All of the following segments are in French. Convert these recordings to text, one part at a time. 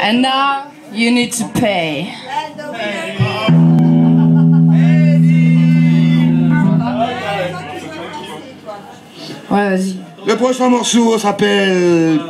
And now you need to pay. Ouais, vas-y. Le prochain morceau s'appelle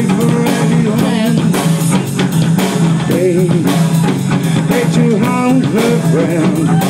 paper and your hand. Hey, hung friend.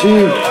Thank.